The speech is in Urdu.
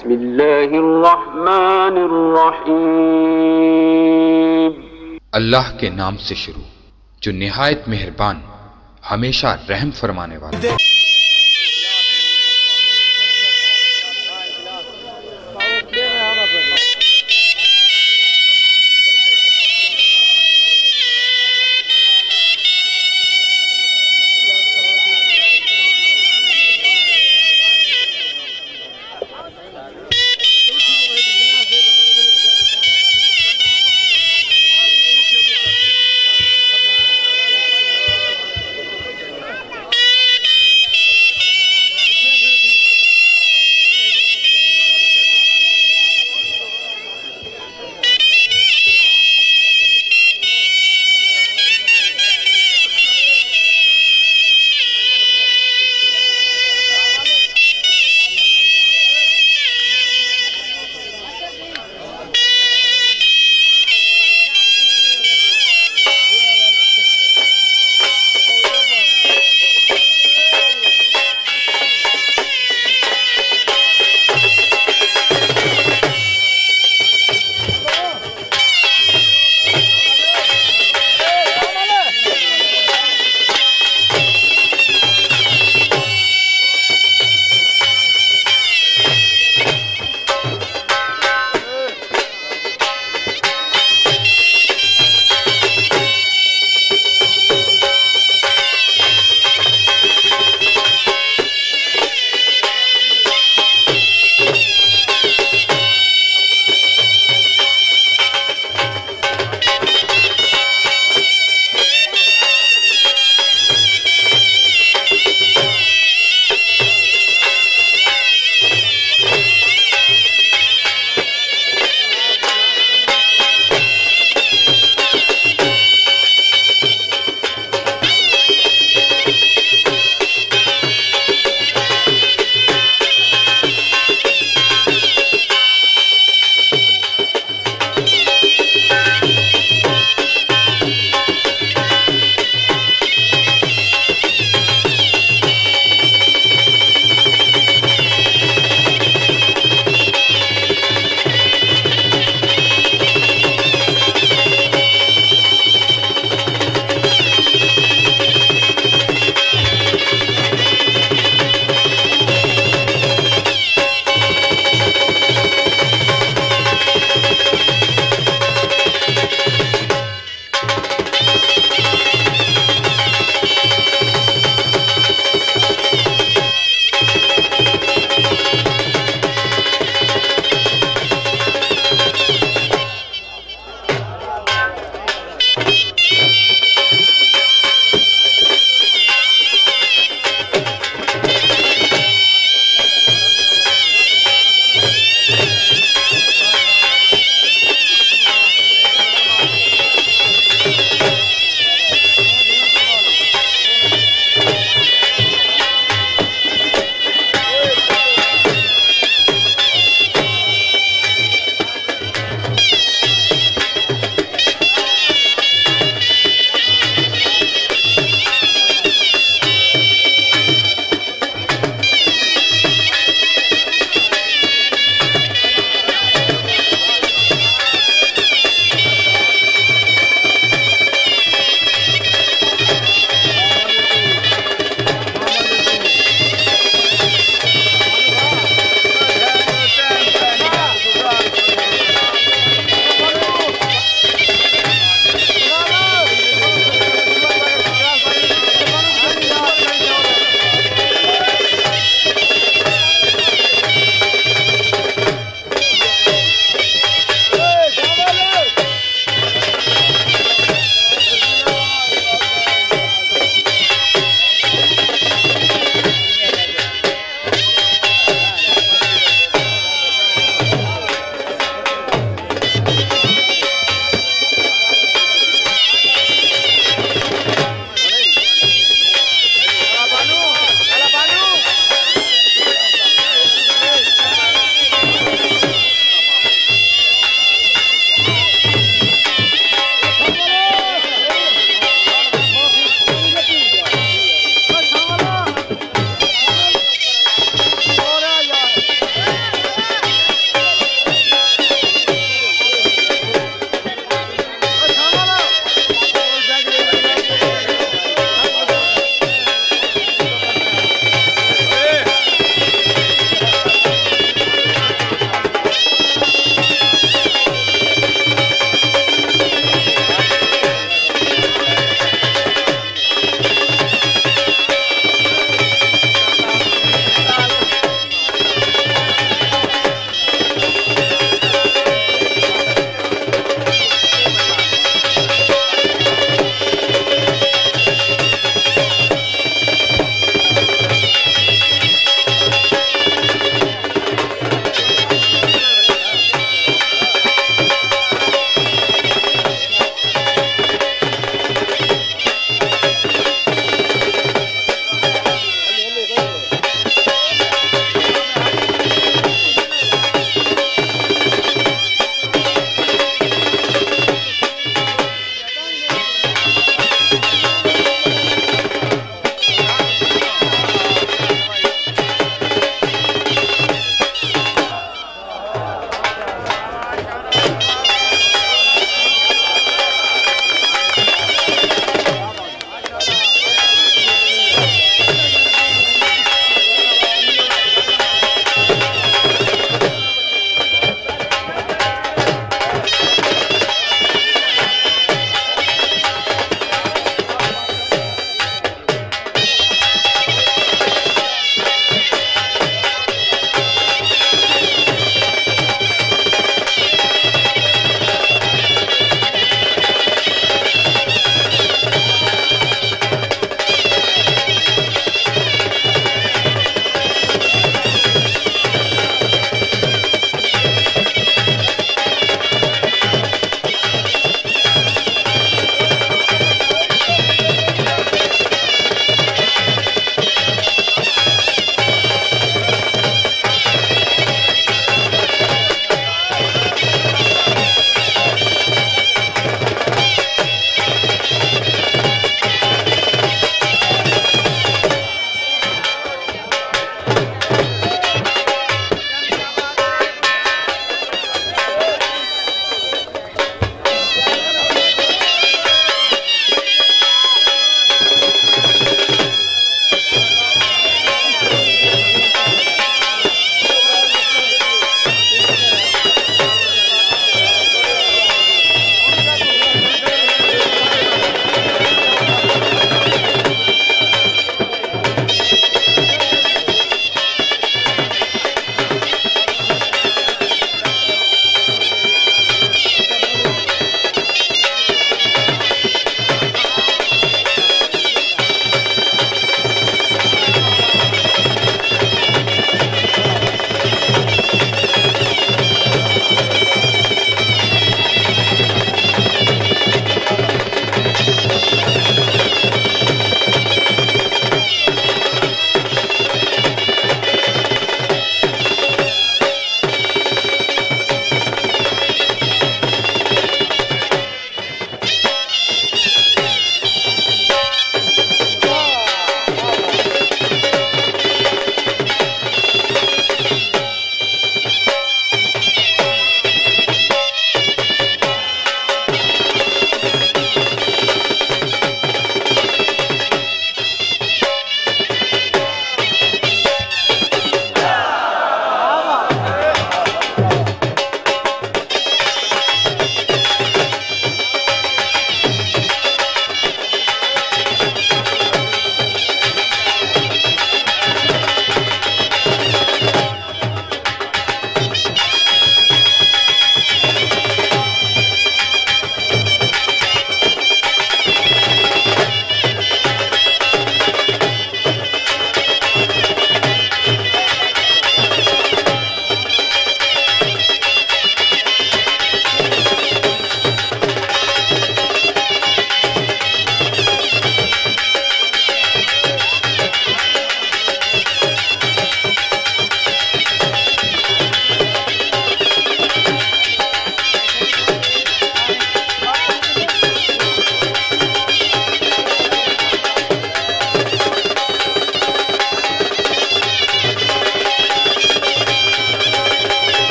بسم اللہ الرحمن الرحیم اللہ کے نام سے شروع، جو نہایت مہربان، ہمیشہ رحم فرمانے والا۔